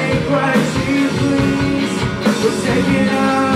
Take what you please. We'll take.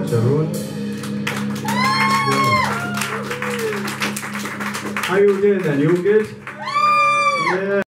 Much, everyone. How you doing then? You all good? Yeah.